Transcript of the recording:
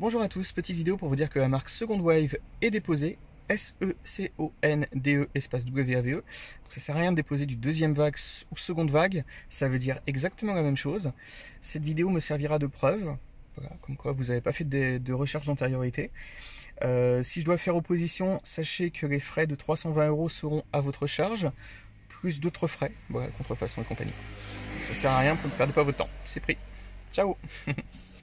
Bonjour à tous, petite vidéo pour vous dire que la marque Second Wave est déposée. S-E-C-O-N-D-E espace W-A-V-E. Ça sert à rien de déposer du deuxième vague ou seconde vague, ça veut dire exactement la même chose. Cette vidéo me servira de preuve, voilà, comme quoi vous n'avez pas fait de, recherche d'antériorité. Euh, si je dois faire opposition, sachez que les frais de 320 euros seront à votre charge, plus d'autres frais, voilà, contrefaçon et compagnie. Ça sert à rien, ne perdez pas votre temps, c'est pris. Ciao